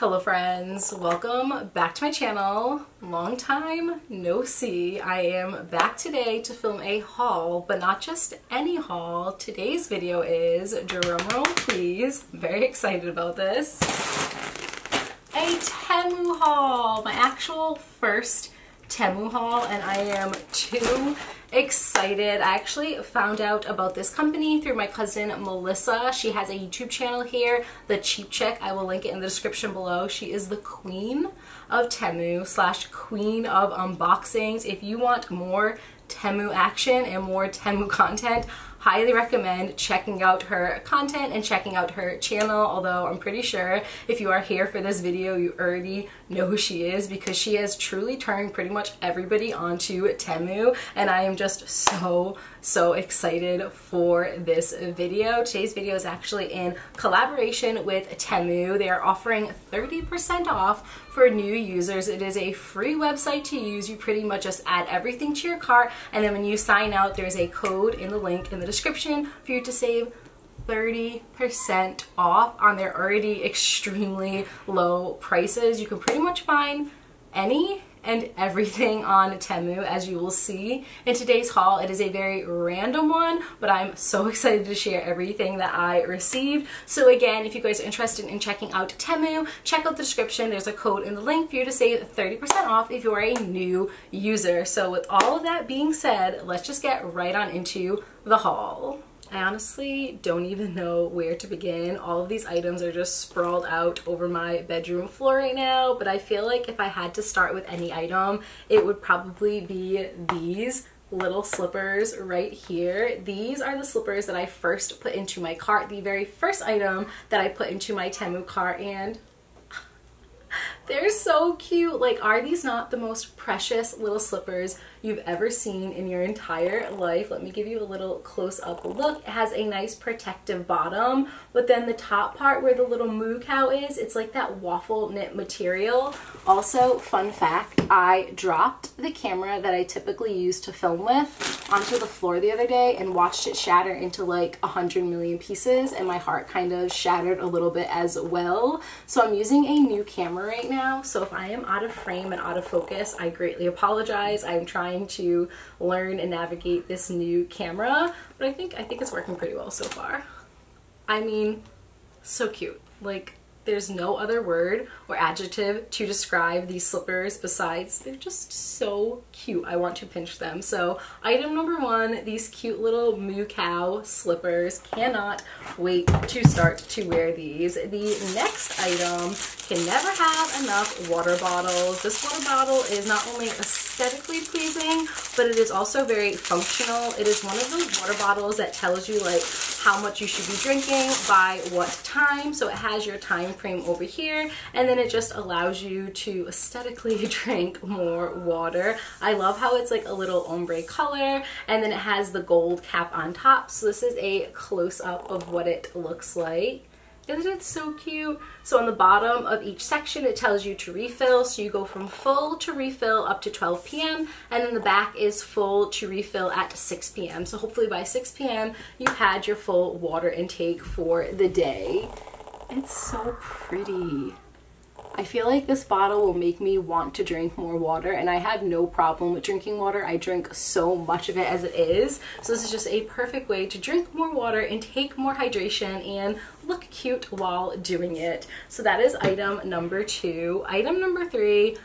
Hello friends, welcome back to my channel. Long time no see. I am back today to film a haul, but not just any haul. Today's video is, drum roll please, very excited about this, a Temu haul, my actual first Temu haul and I am too excited. I actually found out about this company through my cousin Melissa. She has a YouTube channel here, The Cheap Chick. I will link it in the description below. She is the queen of Temu slash queen of unboxings. If you want more Temu action and more Temu content, highly recommend checking out her content and checking out her channel, although I'm pretty sure if you are here for this video, you already know who she is because she has truly turned pretty much everybody onto Temu and I am just so so excited for this video. Today's video is actually in collaboration with Temu. They are offering 30% off for new users. It is a free website to use. You pretty much just add everything to your cart and then when you sign out there's a code in the link in the description for you to save 30% off on their already extremely low prices. You can pretty much find any and everything on Temu as you will see in today's haul. It is a very random one, but I'm so excited to share everything that I received. So again, if you guys are interested in checking out Temu, check out the description. There's a code in the link for you to save 30% off if you're a new user. So with all of that being said, let's just get right on into the haul. I honestly don't even know where to begin. All of these items are just sprawled out over my bedroom floor right now, but I feel like if I had to start with any item, it would probably be these little slippers right here. These are the slippers that I first put into my cart, the very first item that I put into my Temu cart and they're so cute. Like, are these not the most precious little slippers you've ever seen in your entire life. Let me give you a little close up look. It has a nice protective bottom, but then the top part where the little moo cow is, it's like that waffle knit material. Also, fun fact, I dropped the camera that I typically use to film with onto the floor the other day and watched it shatter into like a hundred million pieces and my heart kind of shattered a little bit as well. So I'm using a new camera right now. So if I am out of frame and out of focus, I greatly apologize. I'm trying to learn and navigate this new camera, but I think I think it's working pretty well so far. I mean, so cute. Like there's no other word or adjective to describe these slippers besides they're just so cute. I want to pinch them. So item number one, these cute little moo cow slippers. Cannot wait to start to wear these. The next item can never have enough water bottles. This water bottle is not only aesthetically pleasing, but it is also very functional. It is one of those water bottles that tells you like how much you should be drinking by what time. So it has your time frame over here and then it just allows you to aesthetically drink more water. I love how it's like a little ombre color and then it has the gold cap on top. So this is a close up of what it looks like. Isn't it so cute? So on the bottom of each section, it tells you to refill. So you go from full to refill up to 12 p.m. And then the back is full to refill at 6 p.m. So hopefully by 6 p.m. you had your full water intake for the day. It's so pretty. I feel like this bottle will make me want to drink more water and I have no problem with drinking water. I drink so much of it as it is. So this is just a perfect way to drink more water and take more hydration and look cute while doing it. So that is item number two. Item number three,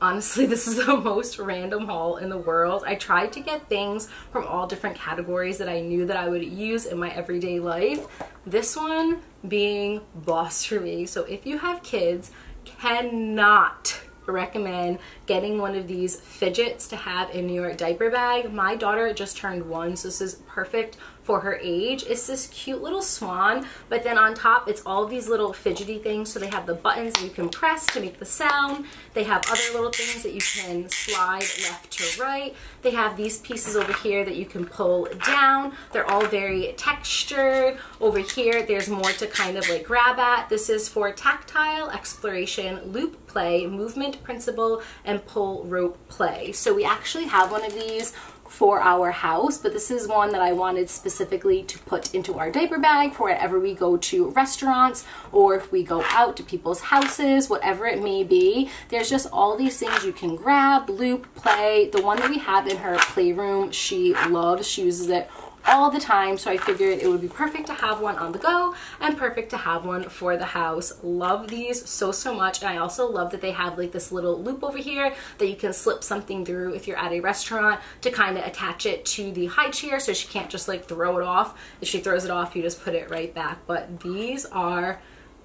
honestly this is the most random haul in the world i tried to get things from all different categories that i knew that i would use in my everyday life this one being boss for me so if you have kids cannot recommend getting one of these fidgets to have in your diaper bag. My daughter just turned one, so this is perfect for her age. It's this cute little swan, but then on top it's all these little fidgety things. So they have the buttons that you can press to make the sound. They have other little things that you can slide left to right. They have these pieces over here that you can pull down. They're all very textured. Over here, there's more to kind of like grab at. This is for tactile exploration, loop play, movement principle, and pull rope play. So we actually have one of these for our house, but this is one that I wanted specifically to put into our diaper bag for whenever we go to restaurants or if we go out to people's houses, whatever it may be. There's just all these things you can grab, loop, play. The one that we have in her playroom, she loves. She uses it all the time so I figured it would be perfect to have one on the go and perfect to have one for the house. Love these so so much and I also love that they have like this little loop over here that you can slip something through if you're at a restaurant to kind of attach it to the high chair so she can't just like throw it off. If she throws it off you just put it right back but these are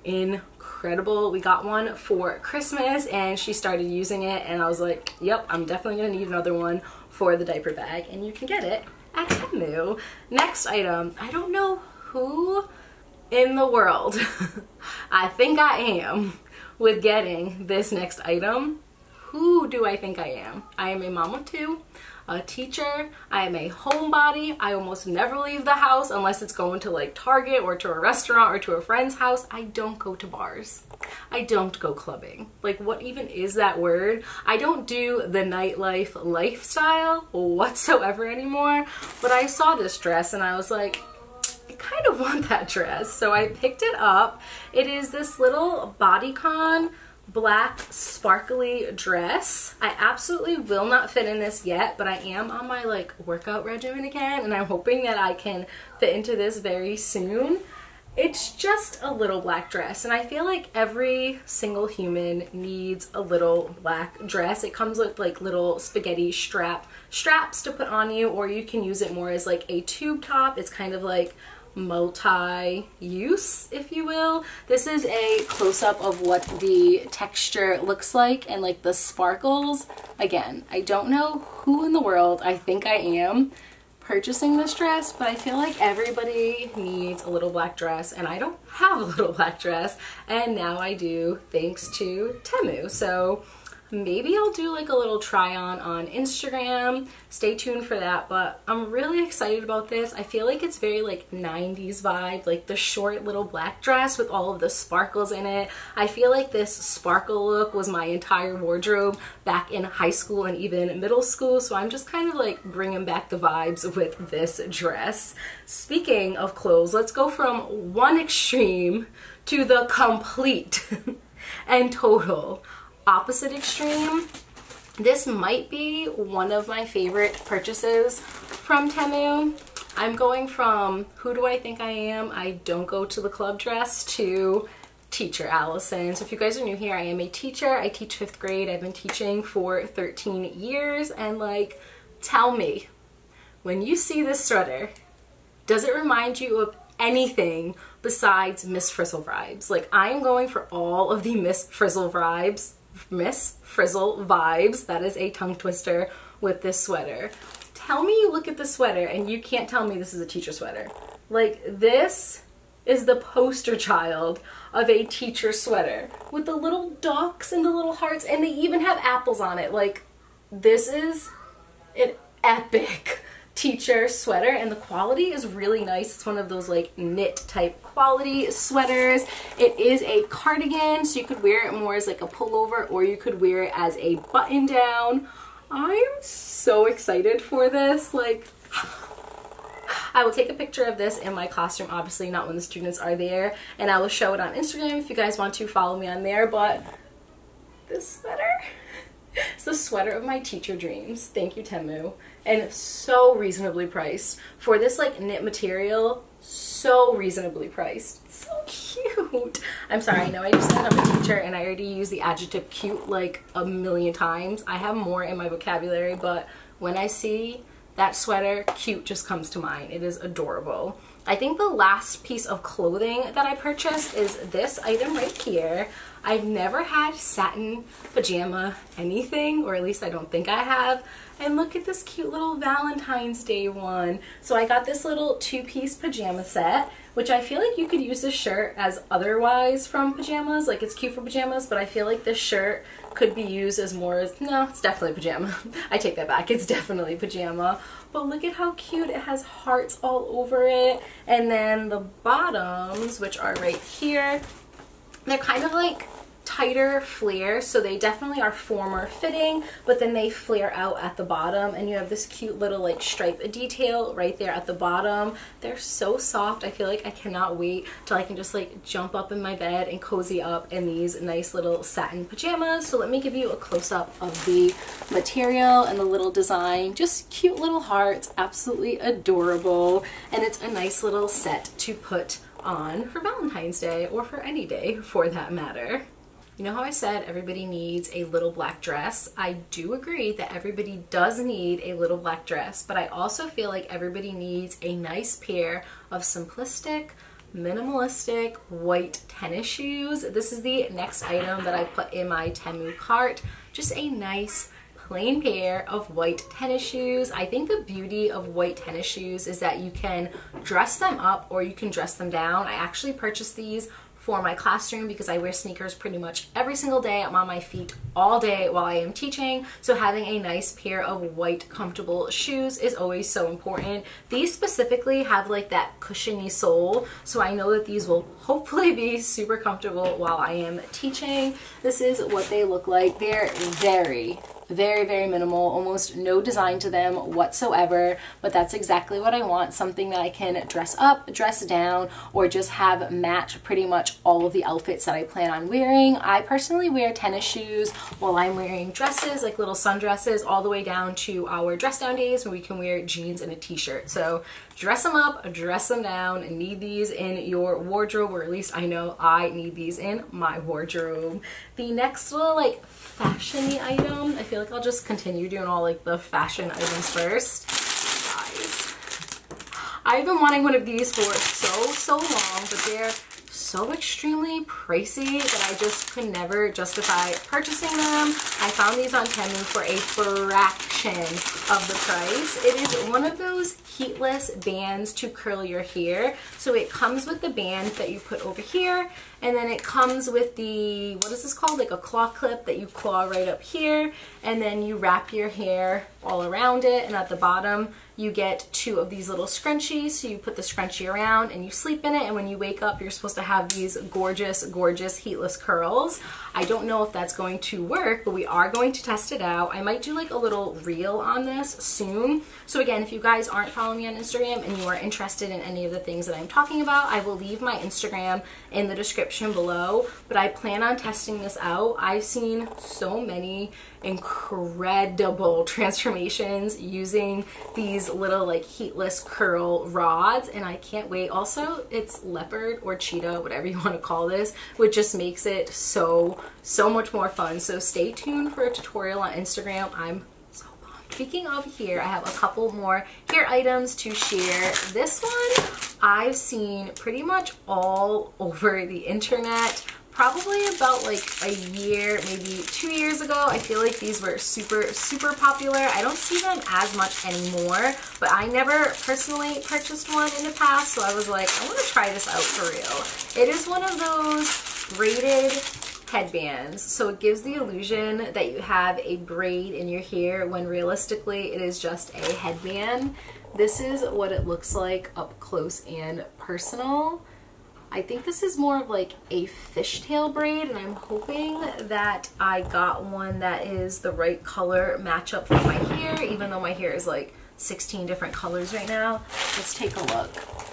incredible. We got one for Christmas and she started using it and I was like, yep, I'm definitely gonna need another one for the diaper bag and you can get it at Temu. Next item, I don't know who in the world I think I am with getting this next item. Who do I think I am? I am a mom of two, a teacher, I am a homebody. I almost never leave the house unless it's going to like Target or to a restaurant or to a friend's house. I don't go to bars. I don't go clubbing. Like what even is that word? I don't do the nightlife lifestyle whatsoever anymore, but I saw this dress and I was like, I kind of want that dress. So I picked it up. It is this little bodycon black sparkly dress. I absolutely will not fit in this yet, but I am on my like workout regimen again and I'm hoping that I can fit into this very soon. It's just a little black dress and I feel like every single human needs a little black dress. It comes with like little spaghetti strap straps to put on you or you can use it more as like a tube top. It's kind of like multi-use, if you will. This is a close-up of what the texture looks like and like the sparkles. Again, I don't know who in the world I think I am purchasing this dress, but I feel like everybody needs a little black dress and I don't have a little black dress and now I do thanks to Temu. So maybe I'll do like a little try on on Instagram. Stay tuned for that, but I'm really excited about this. I feel like it's very like 90s vibe, like the short little black dress with all of the sparkles in it. I feel like this sparkle look was my entire wardrobe back in high school and even middle school, so I'm just kind of like bringing back the vibes with this dress. Speaking of clothes, let's go from one extreme to the complete and total opposite extreme. This might be one of my favorite purchases from Temu. I'm going from who do I think I am? I don't go to the club dress to teacher Allison. So if you guys are new here, I am a teacher. I teach fifth grade. I've been teaching for 13 years and like, tell me, when you see this sweater, does it remind you of anything besides Miss Frizzle vibes? Like I'm going for all of the Miss Frizzle vibes Miss Frizzle vibes. That is a tongue twister with this sweater. Tell me you look at the sweater and you can't tell me this is a teacher sweater. Like this is the poster child of a teacher sweater with the little ducks and the little hearts and they even have apples on it. Like this is an epic teacher sweater and the quality is really nice. It's one of those like knit type quality sweaters. It is a cardigan so you could wear it more as like a pullover or you could wear it as a button down. I'm so excited for this. Like I will take a picture of this in my classroom, obviously not when the students are there, and I will show it on Instagram if you guys want to follow me on there, but this sweater it's the sweater of my teacher dreams. Thank you, Temu. And so reasonably priced. For this like knit material, so reasonably priced. So cute. I'm sorry, I know I just said I'm a teacher and I already use the adjective cute like a million times. I have more in my vocabulary, but when I see that sweater, cute just comes to mind. It is adorable. I think the last piece of clothing that I purchased is this item right here. I've never had satin pajama anything, or at least I don't think I have. And look at this cute little Valentine's Day one. So I got this little two-piece pajama set, which I feel like you could use this shirt as otherwise from pajamas. Like it's cute for pajamas, but I feel like this shirt could be used as more as, no, it's definitely pajama. I take that back, it's definitely pajama. But look at how cute, it has hearts all over it. And then the bottoms, which are right here, they're kind of like tighter flare so they definitely are former fitting but then they flare out at the bottom and you have this cute little like stripe detail right there at the bottom. They're so soft I feel like I cannot wait till I can just like jump up in my bed and cozy up in these nice little satin pajamas. So let me give you a close-up of the material and the little design. Just cute little hearts absolutely adorable and it's a nice little set to put on for Valentine's Day or for any day for that matter. You know how I said everybody needs a little black dress? I do agree that everybody does need a little black dress, but I also feel like everybody needs a nice pair of simplistic, minimalistic white tennis shoes. This is the next item that I put in my Temu cart. Just a nice plain pair of white tennis shoes. I think the beauty of white tennis shoes is that you can dress them up or you can dress them down. I actually purchased these for my classroom because I wear sneakers pretty much every single day. I'm on my feet all day while I am teaching. So having a nice pair of white comfortable shoes is always so important. These specifically have like that cushiony sole. So I know that these will hopefully be super comfortable while I am teaching. This is what they look like. They're very, very, very minimal, almost no design to them whatsoever, but that's exactly what I want. Something that I can dress up, dress down, or just have match pretty much all of the outfits that I plan on wearing. I personally wear tennis shoes while I'm wearing dresses, like little sundresses, all the way down to our dress down days where we can wear jeans and a t-shirt. So dress them up, dress them down, and need these in your wardrobe, or at least I know I need these in my wardrobe. The next little like fashiony item, I feel like I'll just continue doing all like the fashion items first. Guys, I've been wanting one of these for so, so long, but they're so extremely pricey that I just could never justify purchasing them. I found these on Temu for a fraction of the price. It is one of those heatless bands to curl your hair. So it comes with the band that you put over here and then it comes with the, what is this called? Like a claw clip that you claw right up here and then you wrap your hair all around it and at the bottom you get two of these little scrunchies. So you put the scrunchie around and you sleep in it. And when you wake up, you're supposed to have these gorgeous, gorgeous heatless curls. I don't know if that's going to work, but we are going to test it out. I might do like a little reel on this soon. So again, if you guys aren't following me on Instagram and you are interested in any of the things that I'm talking about, I will leave my Instagram in the description below. But I plan on testing this out. I've seen so many incredible transformations using these little like heatless curl rods and I can't wait. Also, it's leopard or cheetah, whatever you want to call this, which just makes it so, so much more fun. So stay tuned for a tutorial on Instagram. I'm. Speaking of here, I have a couple more hair items to share. This one I've seen pretty much all over the internet probably about like a year, maybe two years ago. I feel like these were super, super popular. I don't see them as much anymore, but I never personally purchased one in the past, so I was like, I want to try this out for real. It is one of those braided headbands. So it gives the illusion that you have a braid in your hair when realistically it is just a headband. This is what it looks like up close and personal. I think this is more of like a fishtail braid and I'm hoping that I got one that is the right color match up for my hair even though my hair is like 16 different colors right now. Let's take a look.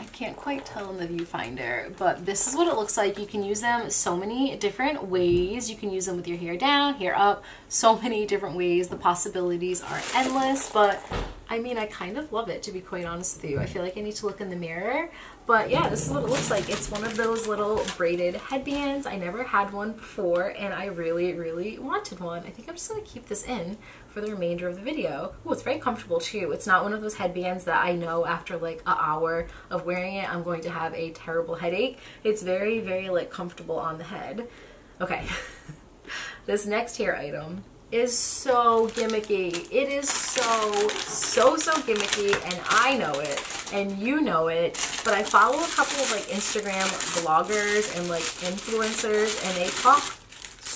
I can't quite tell in the viewfinder, but this is what it looks like. You can use them so many different ways. You can use them with your hair down, hair up, so many different ways. The possibilities are endless, but I mean, I kind of love it to be quite honest with you. I feel like I need to look in the mirror but yeah, this is what it looks like. It's one of those little braided headbands. I never had one before and I really, really wanted one. I think I'm just gonna keep this in for the remainder of the video. Oh, it's very comfortable too. It's not one of those headbands that I know after like an hour of wearing it, I'm going to have a terrible headache. It's very, very like comfortable on the head. Okay, this next hair item is so gimmicky. It is so, so, so gimmicky and I know it and you know it, but I follow a couple of like Instagram bloggers and like influencers and they talk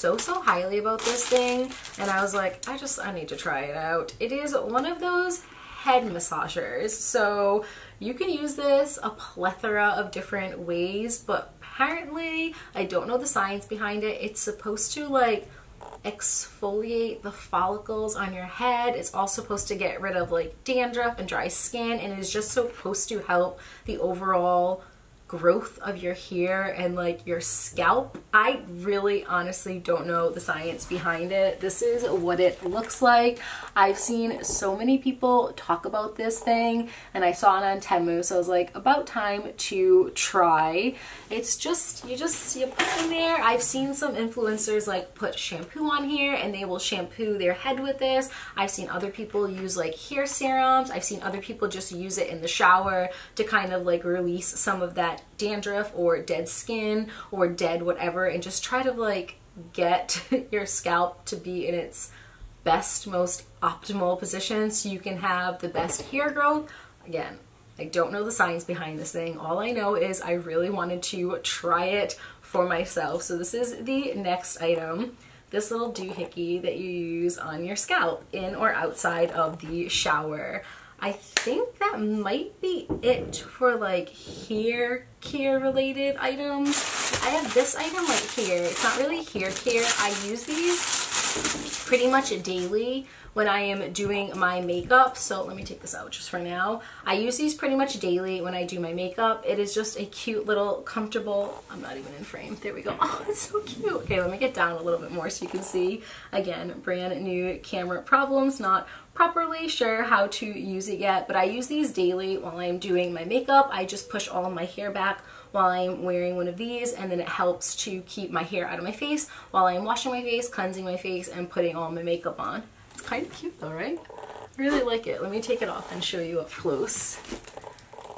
so, so highly about this thing and I was like, I just, I need to try it out. It is one of those head massagers. So you can use this a plethora of different ways, but apparently, I don't know the science behind it, it's supposed to like exfoliate the follicles on your head. It's also supposed to get rid of like dandruff and dry skin and is just supposed to help the overall growth of your hair and like your scalp. I really honestly don't know the science behind it. This is what it looks like. I've seen so many people talk about this thing and I saw it on Temu so I was like about time to try. It's just you just you put it in there. I've seen some influencers like put shampoo on here and they will shampoo their head with this. I've seen other people use like hair serums. I've seen other people just use it in the shower to kind of like release some of that dandruff or dead skin or dead whatever and just try to like get your scalp to be in its best, most optimal position so you can have the best hair growth. Again, I don't know the science behind this thing. All I know is I really wanted to try it for myself. So this is the next item. This little doohickey that you use on your scalp in or outside of the shower. I think that might be it for like hair care related items. I have this item right here. It's not really hair care. I use these pretty much daily when I am doing my makeup. So let me take this out just for now. I use these pretty much daily when I do my makeup. It is just a cute little comfortable, I'm not even in frame. There we go. Oh, it's so cute. Okay, let me get down a little bit more so you can see. Again, brand new camera problems, not properly sure how to use it yet, but I use these daily while I'm doing my makeup. I just push all my hair back while I'm wearing one of these and then it helps to keep my hair out of my face while I'm washing my face, cleansing my face, and putting all my makeup on. It's kind of cute though, right? I really like it. Let me take it off and show you up close.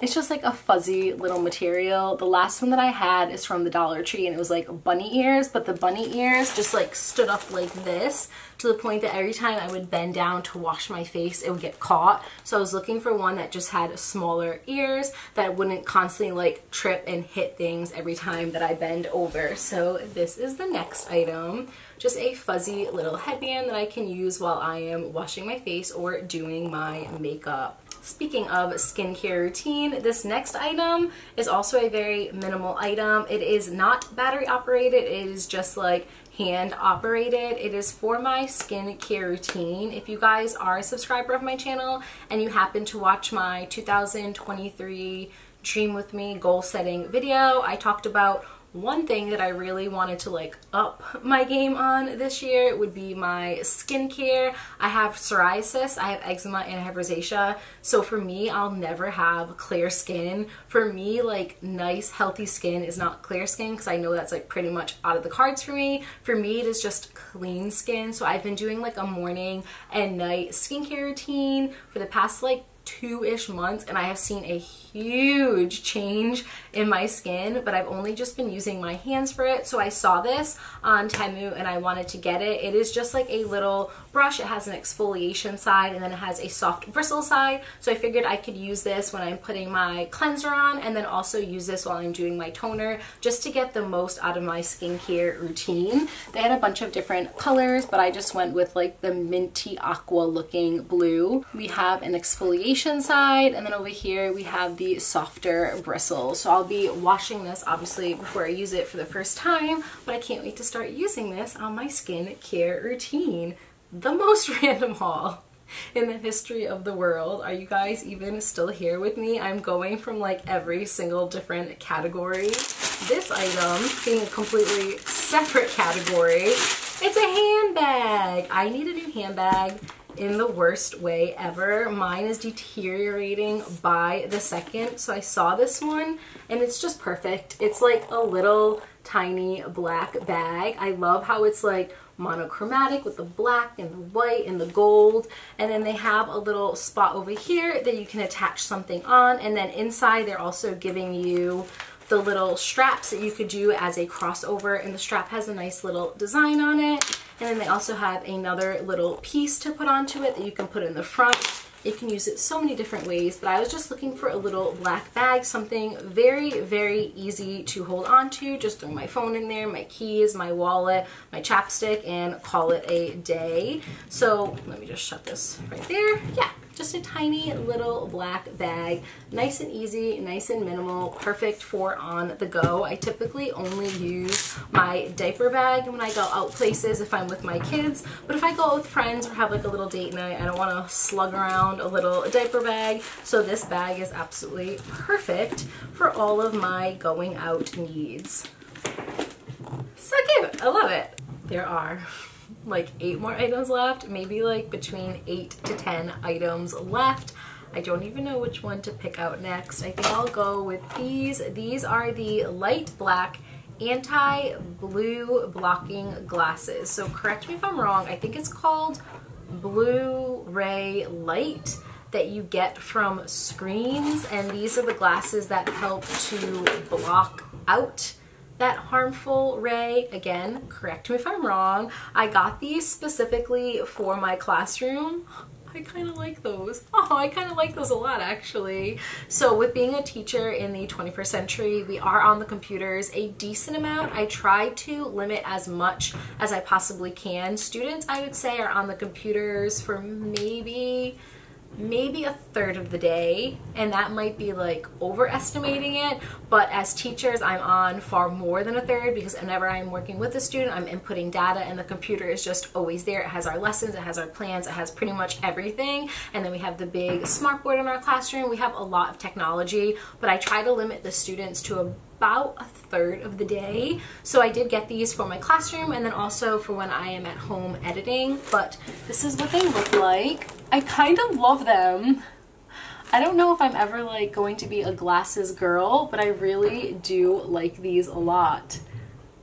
It's just like a fuzzy little material. The last one that I had is from the Dollar Tree and it was like bunny ears, but the bunny ears just like stood up like this to the point that every time I would bend down to wash my face, it would get caught. So I was looking for one that just had smaller ears that wouldn't constantly like trip and hit things every time that I bend over. So this is the next item just a fuzzy little headband that I can use while I am washing my face or doing my makeup. Speaking of skincare routine, this next item is also a very minimal item. It is not battery operated, it is just like hand operated. It is for my skincare routine. If you guys are a subscriber of my channel and you happen to watch my 2023 Dream With Me goal setting video, I talked about one thing that I really wanted to like up my game on this year would be my skincare. I have psoriasis, I have eczema, and I have rosacea. So for me, I'll never have clear skin. For me, like nice, healthy skin is not clear skin because I know that's like pretty much out of the cards for me. For me, it is just clean skin. So I've been doing like a morning and night skincare routine for the past like two-ish months and I have seen a huge change in my skin but I've only just been using my hands for it so I saw this on Temu and I wanted to get it. It is just like a little brush. It has an exfoliation side and then it has a soft bristle side so I figured I could use this when I'm putting my cleanser on and then also use this while I'm doing my toner just to get the most out of my skincare routine. They had a bunch of different colors but I just went with like the minty aqua looking blue. We have an exfoliation side and then over here we have the softer bristles. So I'll be washing this obviously before I use it for the first time, but I can't wait to start using this on my skin care routine. The most random haul in the history of the world. Are you guys even still here with me? I'm going from like every single different category. This item being a completely separate category. It's a handbag. I need a new handbag in the worst way ever. Mine is deteriorating by the second. So I saw this one and it's just perfect. It's like a little tiny black bag. I love how it's like monochromatic with the black and the white and the gold. And then they have a little spot over here that you can attach something on. And then inside they're also giving you the little straps that you could do as a crossover and the strap has a nice little design on it and then they also have another little piece to put onto it that you can put in the front. You can use it so many different ways, but I was just looking for a little black bag, something very, very easy to hold on to. Just throw my phone in there, my keys, my wallet, my chapstick, and call it a day. So let me just shut this right there. Yeah, just a tiny little black bag. Nice and easy, nice and minimal, perfect for on the go. I typically only use my diaper bag when I go out places if I'm with my kids, but if I go out with friends or have like a little date night, I don't want to slug around a little diaper bag. So this bag is absolutely perfect for all of my going out needs. So cute, I love it. There are like eight more items left, maybe like between eight to 10 items left. I don't even know which one to pick out next. I think I'll go with these. These are the light black anti-blue blocking glasses. So correct me if I'm wrong, I think it's called blue ray Light that you get from screens and these are the glasses that help to block out that harmful ray. Again, correct me if I'm wrong. I got these specifically for my classroom. I kind of like those. Oh, I kind of like those a lot actually. So with being a teacher in the 21st century, we are on the computers a decent amount. I try to limit as much as I possibly can. Students, I would say, are on the computers for maybe maybe a third of the day and that might be like overestimating it but as teachers I'm on far more than a third because whenever I'm working with a student I'm inputting data and the computer is just always there. It has our lessons it has our plans it has pretty much everything. And then we have the big smartboard in our classroom. We have a lot of technology but I try to limit the students to a about a third of the day. So I did get these for my classroom and then also for when I am at home editing, but this is what they look like. I kind of love them. I don't know if I'm ever like going to be a glasses girl, but I really do like these a lot.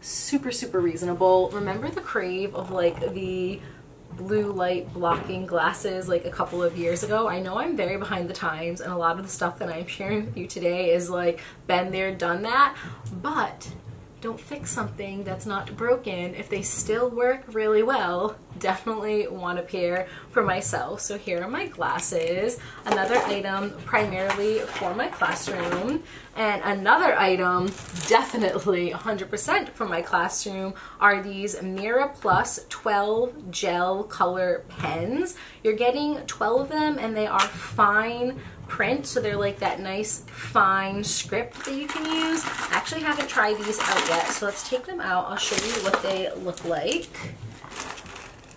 Super, super reasonable. Remember the crave of like the blue light blocking glasses like a couple of years ago. I know I'm very behind the times and a lot of the stuff that I'm sharing with you today is like been there, done that, but don't fix something that's not broken. If they still work really well, definitely want a pair for myself. So here are my glasses, another item primarily for my classroom, and another item definitely 100% for my classroom are these Mira Plus 12 gel color pens. You're getting 12 of them and they are fine print, so they're like that nice fine script that you can use. I actually haven't tried these out yet, so let's take them out. I'll show you what they look like.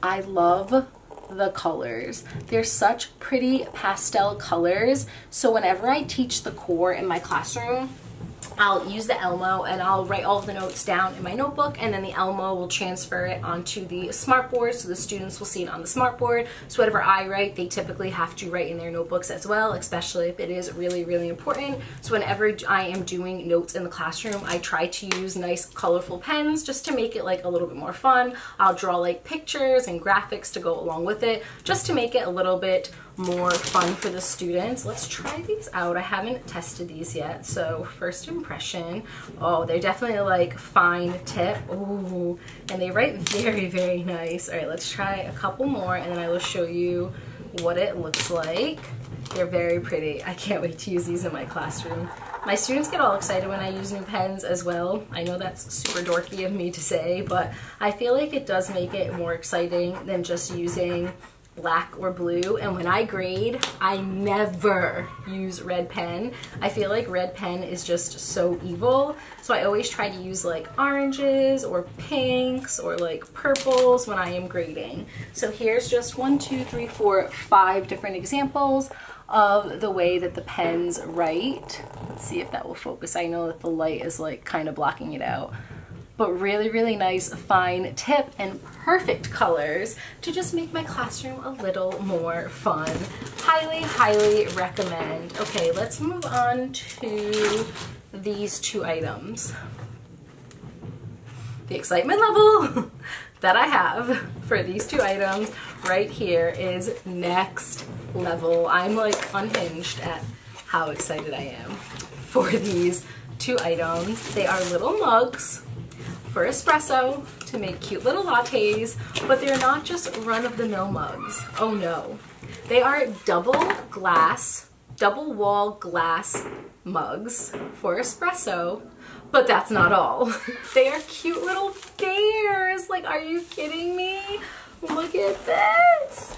I love the colors. They're such pretty pastel colors, so whenever I teach the core in my classroom, I'll use the Elmo and I'll write all the notes down in my notebook and then the Elmo will transfer it onto the smartboard so the students will see it on the smartboard. So whatever I write, they typically have to write in their notebooks as well, especially if it is really, really important. So whenever I am doing notes in the classroom, I try to use nice colorful pens just to make it like a little bit more fun. I'll draw like pictures and graphics to go along with it just to make it a little bit more fun for the students. Let's try these out. I haven't tested these yet, so first impression. Oh, they're definitely like fine tip. Ooh, and they write very, very nice. All right, let's try a couple more and then I will show you what it looks like. They're very pretty. I can't wait to use these in my classroom. My students get all excited when I use new pens as well. I know that's super dorky of me to say, but I feel like it does make it more exciting than just using black or blue and when I grade I never use red pen. I feel like red pen is just so evil so I always try to use like oranges or pinks or like purples when I am grading. So here's just one two three four five different examples of the way that the pens write. Let's see if that will focus. I know that the light is like kind of blocking it out but really, really nice fine tip and perfect colors to just make my classroom a little more fun. Highly, highly recommend. Okay, let's move on to these two items. The excitement level that I have for these two items right here is next level. I'm like unhinged at how excited I am for these two items. They are little mugs for espresso to make cute little lattes, but they're not just run-of-the-mill mugs. Oh no. They are double glass, double wall glass mugs for espresso, but that's not all. they are cute little bears. Like, are you kidding me? Look at this.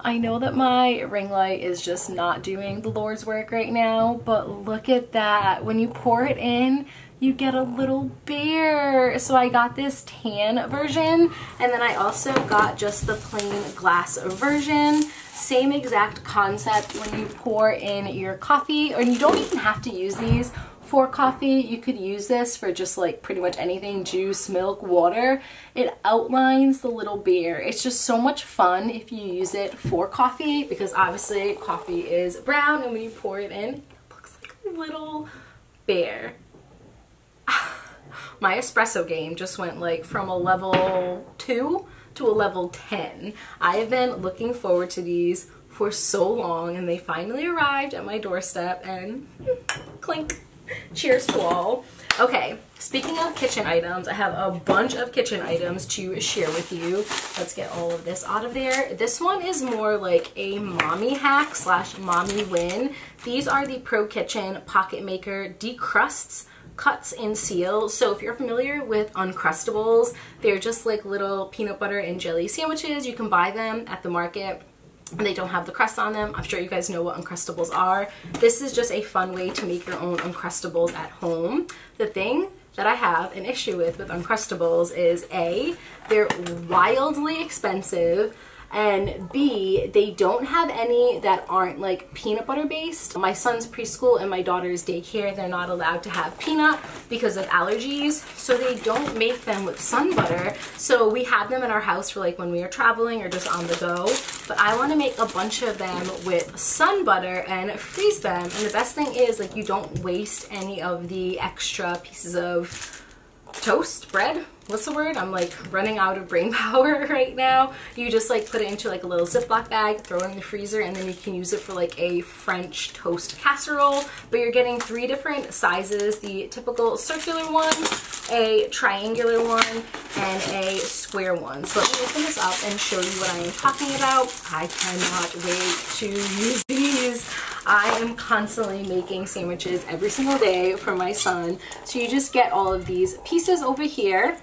I know that my ring light is just not doing the Lord's work right now, but look at that. When you pour it in, you get a little bear. So I got this tan version and then I also got just the plain glass version. Same exact concept when you pour in your coffee or you don't even have to use these for coffee. You could use this for just like pretty much anything, juice, milk, water. It outlines the little bear. It's just so much fun if you use it for coffee because obviously coffee is brown and when you pour it in, it looks like a little bear my espresso game just went like from a level 2 to a level 10. I have been looking forward to these for so long and they finally arrived at my doorstep and clink. Cheers to all. Okay, speaking of kitchen items, I have a bunch of kitchen items to share with you. Let's get all of this out of there. This one is more like a mommy hack slash mommy win. These are the Pro Kitchen Pocket Maker Decrusts cuts and seals. So if you're familiar with Uncrustables, they're just like little peanut butter and jelly sandwiches. You can buy them at the market and they don't have the crust on them. I'm sure you guys know what Uncrustables are. This is just a fun way to make your own Uncrustables at home. The thing that I have an issue with with Uncrustables is A, they're wildly expensive and B, they don't have any that aren't like peanut butter based. My son's preschool and my daughter's daycare, they're not allowed to have peanut because of allergies, so they don't make them with sun butter. So we have them in our house for like when we are traveling or just on the go, but I want to make a bunch of them with sun butter and freeze them. And the best thing is like you don't waste any of the extra pieces of toast bread what's the word? I'm like running out of brain power right now. You just like put it into like a little ziploc bag throw it in the freezer and then you can use it for like a french toast casserole. But you're getting three different sizes the typical circular one a triangular one and a square one. So let me open this up and show you what i am talking about. I cannot wait to use these. I am constantly making sandwiches every single day for my son. So you just get all of these pieces over here.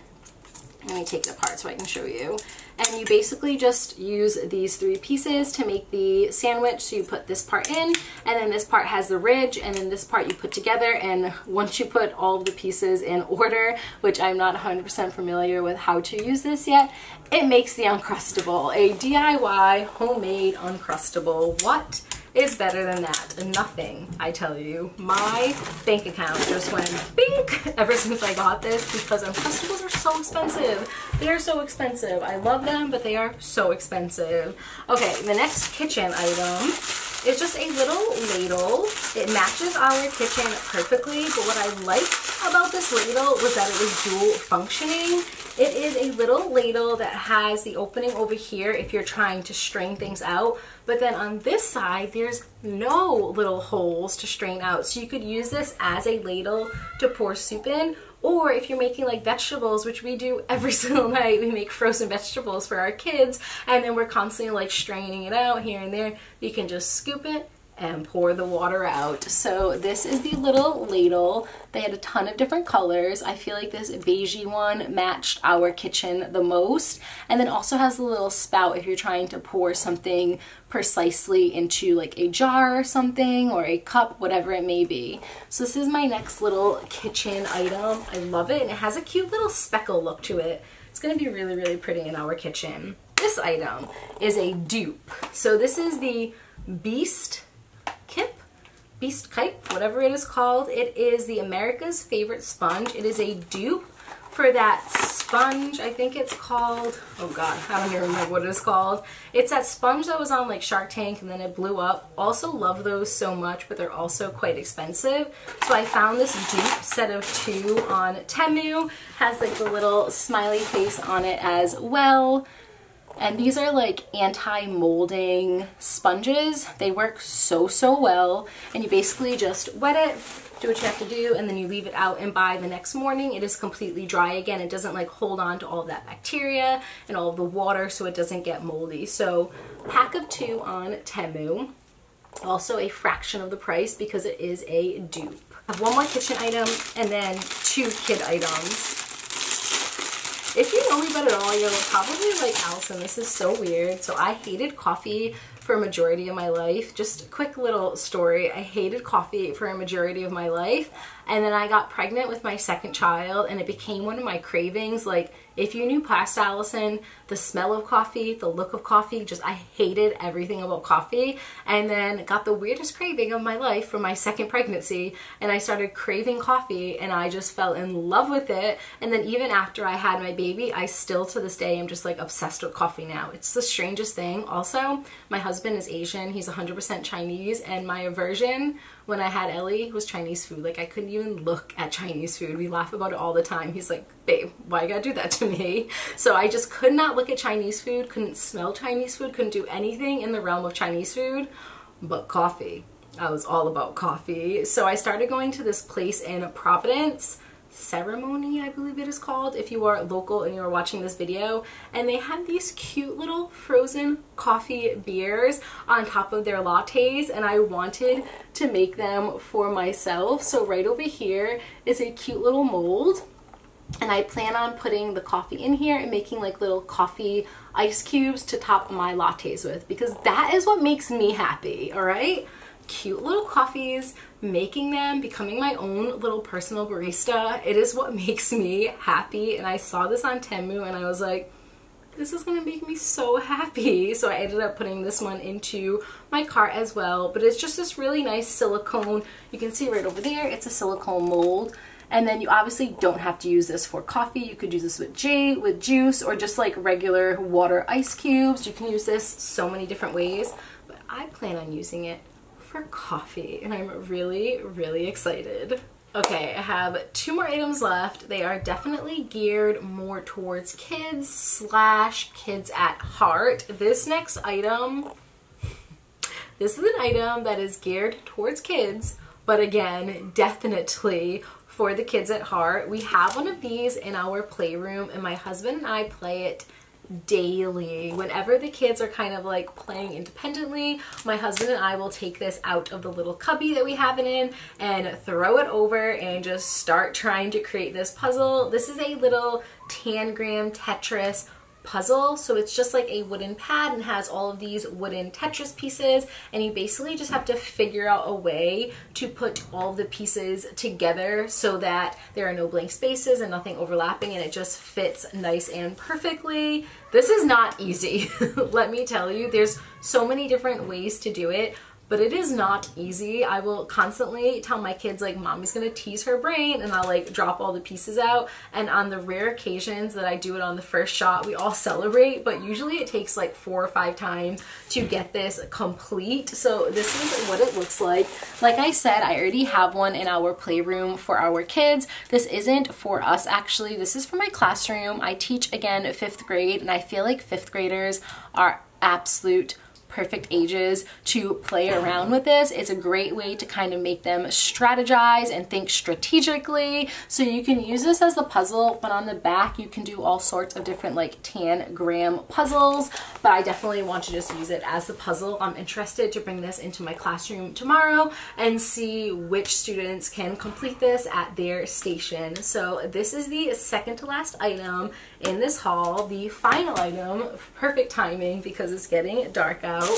Let me take it apart so I can show you. And you basically just use these three pieces to make the sandwich. So you put this part in, and then this part has the ridge, and then this part you put together. And once you put all the pieces in order, which I'm not 100% familiar with how to use this yet, it makes the Uncrustable, a DIY homemade Uncrustable. What? Is better than that. Nothing, I tell you. My bank account just went bink ever since I got this because Uncrustables are so expensive. They are so expensive. I love them, but they are so expensive. Okay, the next kitchen item is just a little ladle. It matches our kitchen perfectly, but what I like about this ladle was that it was dual functioning. It is a little ladle that has the opening over here if you're trying to strain things out. But then on this side, there's no little holes to strain out. So you could use this as a ladle to pour soup in. Or if you're making like vegetables, which we do every single night, we make frozen vegetables for our kids. And then we're constantly like straining it out here and there. You can just scoop it and pour the water out. So this is the little ladle. They had a ton of different colors. I feel like this beigey one matched our kitchen the most. And then also has a little spout if you're trying to pour something precisely into like a jar or something or a cup, whatever it may be. So this is my next little kitchen item. I love it and it has a cute little speckle look to it. It's gonna be really, really pretty in our kitchen. This item is a dupe. So this is the Beast Kip, Beast Kipe, whatever it is called. It is the America's Favorite Sponge. It is a dupe for that sponge, I think it's called, oh god, I don't even remember what it's called. It's that sponge that was on like Shark Tank and then it blew up. Also love those so much, but they're also quite expensive. So I found this dupe set of two on Temu. Has like the little smiley face on it as well. And these are like anti-molding sponges. They work so, so well. And you basically just wet it, do what you have to do, and then you leave it out and by the next morning it is completely dry again. It doesn't like hold on to all that bacteria and all of the water so it doesn't get moldy. So pack of two on Temu. Also a fraction of the price because it is a dupe. I have one more kitchen item and then two kid items. If you know me better at all, you're probably like, Allison, this is so weird. So I hated coffee for a majority of my life. Just a quick little story. I hated coffee for a majority of my life. And then I got pregnant with my second child and it became one of my cravings. Like if you knew past Allison, the smell of coffee, the look of coffee, just I hated everything about coffee. And then got the weirdest craving of my life from my second pregnancy. And I started craving coffee and I just fell in love with it. And then even after I had my baby, I still to this day am just like obsessed with coffee now. It's the strangest thing. Also, my husband is Asian. He's 100% Chinese and my aversion when I had Ellie was Chinese food. Like I couldn't even look at Chinese food. We laugh about it all the time. He's like, babe, why you gotta do that to me? So I just could not look at Chinese food, couldn't smell Chinese food, couldn't do anything in the realm of Chinese food, but coffee. I was all about coffee. So I started going to this place in Providence ceremony I believe it is called if you are local and you're watching this video and they had these cute little frozen coffee beers on top of their lattes and I wanted to make them for myself so right over here is a cute little mold and I plan on putting the coffee in here and making like little coffee ice cubes to top my lattes with because that is what makes me happy all right cute little coffees, making them, becoming my own little personal barista. It is what makes me happy. And I saw this on Temu and I was like, this is gonna make me so happy. So I ended up putting this one into my cart as well. But it's just this really nice silicone. You can see right over there, it's a silicone mold. And then you obviously don't have to use this for coffee. You could use this with J, with juice, or just like regular water ice cubes. You can use this so many different ways. But I plan on using it for coffee and I'm really, really excited. Okay, I have two more items left. They are definitely geared more towards kids slash kids at heart. This next item, this is an item that is geared towards kids, but again, definitely for the kids at heart. We have one of these in our playroom and my husband and I play it daily. Whenever the kids are kind of like playing independently, my husband and I will take this out of the little cubby that we have it in and throw it over and just start trying to create this puzzle. This is a little tangram Tetris puzzle. So it's just like a wooden pad and has all of these wooden Tetris pieces. And you basically just have to figure out a way to put all the pieces together so that there are no blank spaces and nothing overlapping and it just fits nice and perfectly. This is not easy, let me tell you. There's so many different ways to do it but it is not easy. I will constantly tell my kids like mommy's gonna tease her brain and I'll like drop all the pieces out and on the rare occasions that I do it on the first shot we all celebrate but usually it takes like four or five times to get this complete. So this is what it looks like. Like I said I already have one in our playroom for our kids. This isn't for us actually. This is for my classroom. I teach again fifth grade and I feel like fifth graders are absolute perfect ages to play around with this. It's a great way to kind of make them strategize and think strategically. So you can use this as the puzzle, but on the back you can do all sorts of different like tangram puzzles, but I definitely want to just use it as the puzzle. I'm interested to bring this into my classroom tomorrow and see which students can complete this at their station. So this is the second to last item in this haul, the final item, perfect timing because it's getting dark out.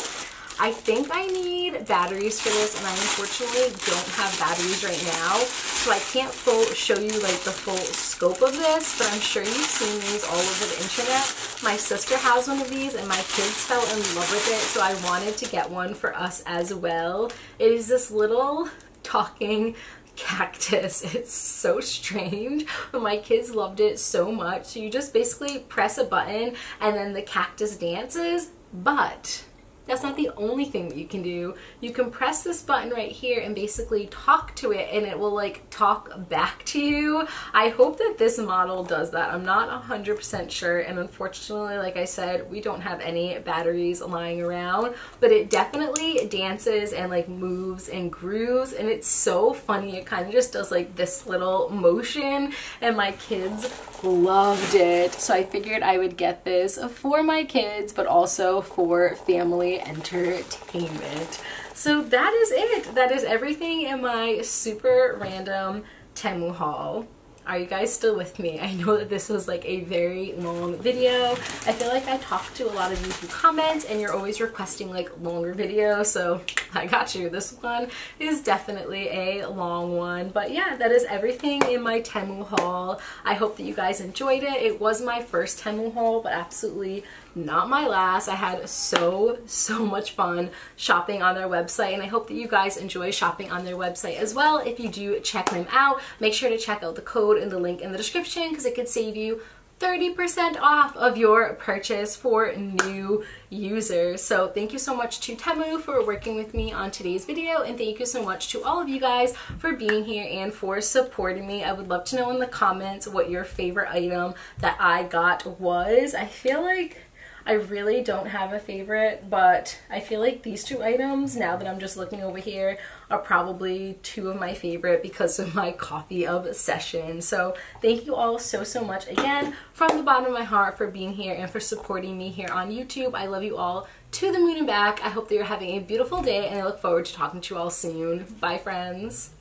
I think I need batteries for this and I unfortunately don't have batteries right now so I can't full show you like the full scope of this but I'm sure you've seen these all over the internet. My sister has one of these and my kids fell in love with it so I wanted to get one for us as well. It is this little talking cactus. It's so strange, but my kids loved it so much. So you just basically press a button and then the cactus dances, but that's not the only thing that you can do. You can press this button right here and basically talk to it and it will like talk back to you. I hope that this model does that. I'm not 100% sure and unfortunately like I said we don't have any batteries lying around but it definitely dances and like moves and grooves and it's so funny. It kind of just does like this little motion and my kids loved it. So I figured I would get this for my kids but also for family entertainment. So that is it. That is everything in my super random Temu haul. are you guys still with me? I know that this was like a very long video. I feel like I talked to a lot of you through comments and you're always requesting like longer videos, so I got you. This one is definitely a long one. But yeah, that is everything in my Temu haul. I hope that you guys enjoyed it. It was my first Temu haul, but absolutely not my last. I had so, so much fun shopping on their website and I hope that you guys enjoy shopping on their website as well. If you do check them out, make sure to check out the code in the link in the description because it could save you 30% off of your purchase for new users. So thank you so much to Temu for working with me on today's video and thank you so much to all of you guys for being here and for supporting me. I would love to know in the comments what your favorite item that I got was. I feel like I really don't have a favorite, but I feel like these two items, now that I'm just looking over here, are probably two of my favorite because of my coffee of obsession. So thank you all so, so much again from the bottom of my heart for being here and for supporting me here on YouTube. I love you all to the moon and back. I hope that you're having a beautiful day and I look forward to talking to you all soon. Bye friends.